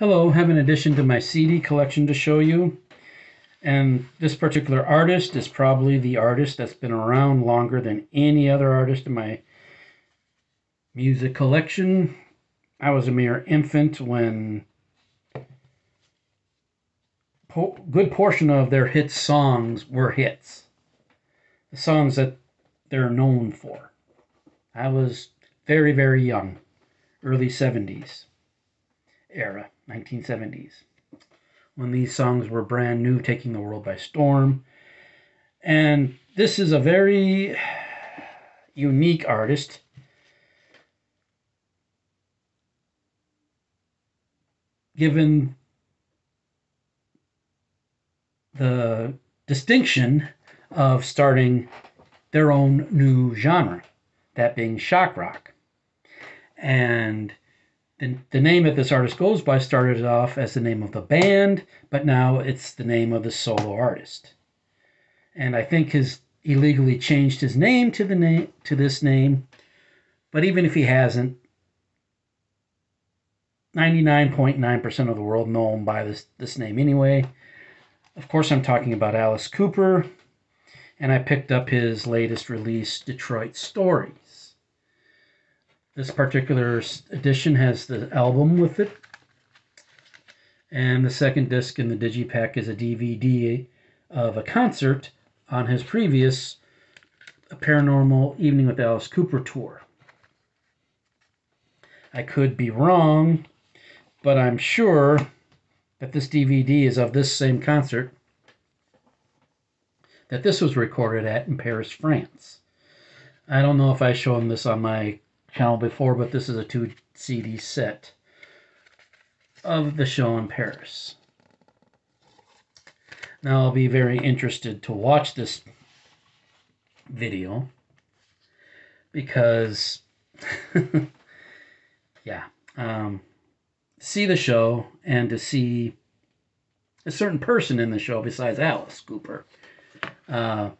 Hello, have an addition to my CD collection to show you. And this particular artist is probably the artist that's been around longer than any other artist in my music collection. I was a mere infant when po good portion of their hit songs were hits. The songs that they're known for. I was very, very young, early 70s era. 1970s, when these songs were brand new, taking the world by storm. And this is a very unique artist. Given the distinction of starting their own new genre, that being shock rock. And the, the name that this artist goes by started off as the name of the band, but now it's the name of the solo artist. And I think his illegally changed his name to the name to this name, but even if he hasn't, 99.9% of the world know him by this, this name anyway. Of course, I'm talking about Alice Cooper, and I picked up his latest release, Detroit Story. This particular edition has the album with it. And the second disc in the Digipack is a DVD of a concert on his previous uh, Paranormal Evening with Alice Cooper tour. I could be wrong, but I'm sure that this DVD is of this same concert that this was recorded at in Paris, France. I don't know if I show him this on my channel before, but this is a two CD set of the show in Paris. Now I'll be very interested to watch this video because, yeah, um, see the show and to see a certain person in the show besides Alice Cooper. Uh,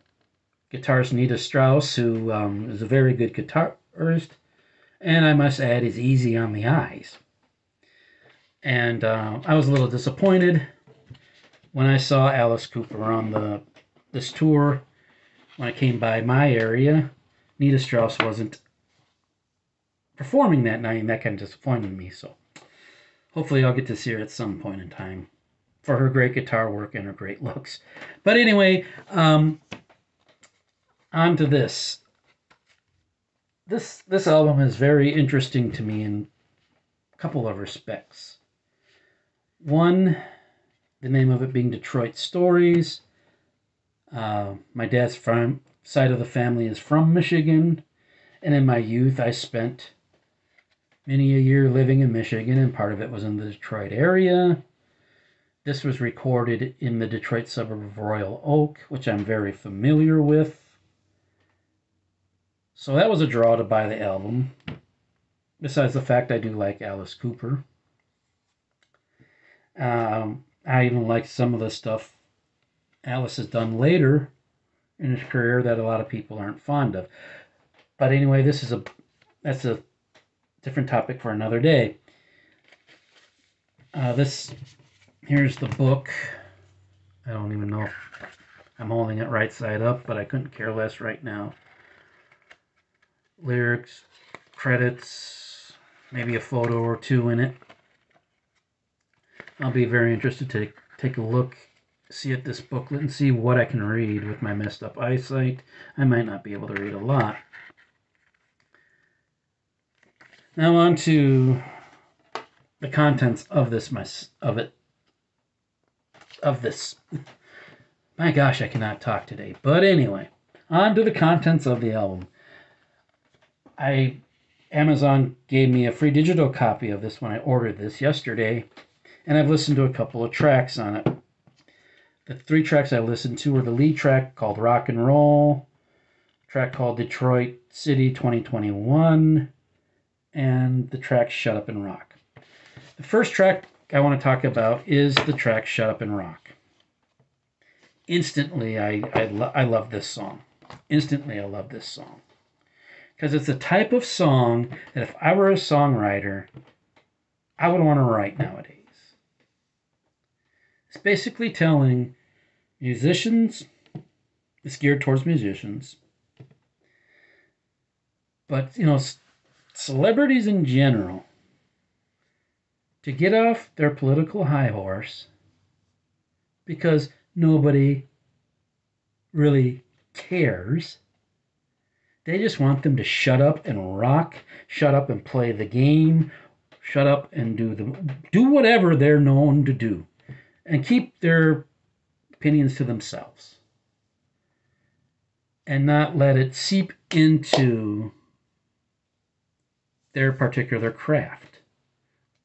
guitarist Nita Strauss, who um, is a very good guitarist, and I must add is easy on the eyes. And uh, I was a little disappointed when I saw Alice Cooper on the this tour. When I came by my area, Nita Strauss wasn't performing that night, and that kind of disappointed me. So hopefully I'll get to see her at some point in time for her great guitar work and her great looks. But anyway, um, on to this this this album is very interesting to me in a couple of respects. One, the name of it being Detroit Stories. Uh, my dad's from side of the family is from Michigan, and in my youth I spent many a year living in Michigan, and part of it was in the Detroit area. This was recorded in the Detroit suburb of Royal Oak, which I'm very familiar with. So that was a draw to buy the album. Besides the fact I do like Alice Cooper. Um, I even like some of the stuff Alice has done later in his career that a lot of people aren't fond of. But anyway, this is a that's a different topic for another day. Uh, this here's the book. I don't even know if I'm holding it right side up, but I couldn't care less right now lyrics, credits, maybe a photo or two in it. I'll be very interested to take a look, see at this booklet, and see what I can read with my messed up eyesight. I might not be able to read a lot. Now on to the contents of this mess of it of this. My gosh, I cannot talk today. But anyway, on to the contents of the album. I Amazon gave me a free digital copy of this when I ordered this yesterday, and I've listened to a couple of tracks on it. The three tracks I listened to were the lead track called Rock and Roll, track called Detroit City 2021, and the track Shut Up and Rock. The first track I want to talk about is the track Shut Up and Rock. Instantly, I, I, lo- I love this song. Instantly, I love this song because it's a type of song that if I were a songwriter, I would want to write nowadays. It's basically telling musicians, it's geared towards musicians, but you know, celebrities in general, to get off their political high horse because nobody really cares. They just want them to shut up and rock, shut up and play the game, shut up and do the do whatever they're known to do and keep their opinions to themselves and not let it seep into their particular craft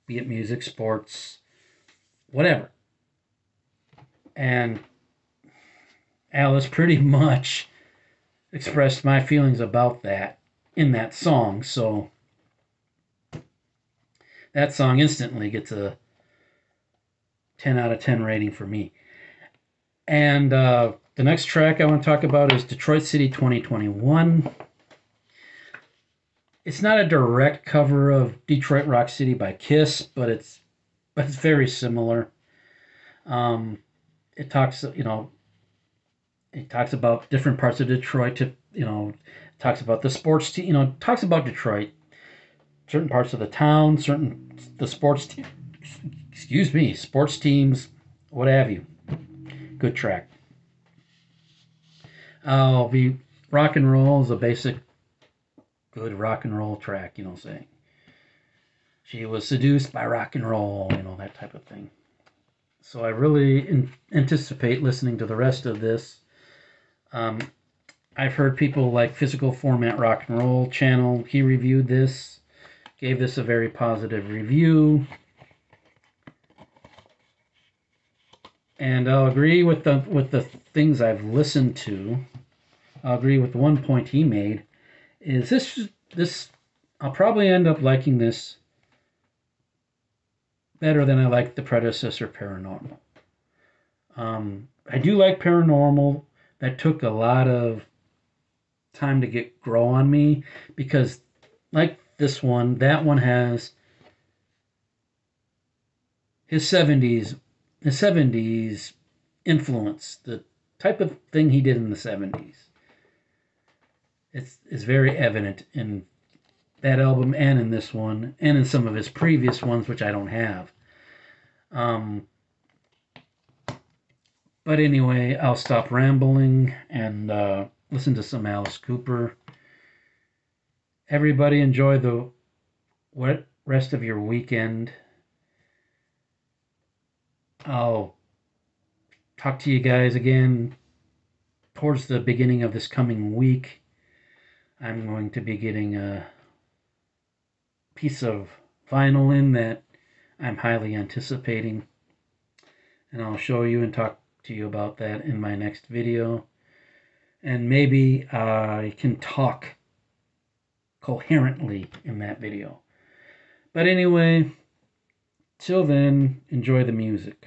be it music sports whatever. And alice pretty much expressed my feelings about that in that song so that song instantly gets a 10 out of 10 rating for me. And uh, the next track I want to talk about is Detroit City 2021. It's not a direct cover of Detroit Rock City by Kiss, but it's but it's very similar. Um, it talks, you know, it talks about different parts of Detroit. To you know, talks about the sports team. You know, talks about Detroit certain parts of the town, certain the sports team, excuse me, sports teams, what have you. Good track. Oh, the rock and roll is a basic good rock and roll track, you know, saying she was seduced by rock and roll, you know, that type of thing. So I really in- anticipate listening to the rest of this. Um, I've heard people like Physical Format Rock and Roll channel. He reviewed this gave this a very positive review. And I'll agree with the with the things I've listened to. I'll agree with the one point he made. Is this this I'll probably end up liking this better than I like the predecessor Paranormal. Um, I do like Paranormal. That took a lot of time to get grow on me because, like this one, that one has his 70s, his 70s influence, the type of thing he did in the 70s. It's, it's very evident in that album and in this one and in some of his previous ones, which I don't have. Um, but anyway, I'll stop rambling and uh, listen to some Alice Cooper everybody enjoy the what rest of your weekend. I'll talk to you guys again towards the beginning of this coming week. I'm going to be getting a piece of vinyl in that I'm highly anticipating. And I'll show you and talk to you about that in my next video. And maybe I can talk coherently in that video. But anyway, till then, enjoy the music.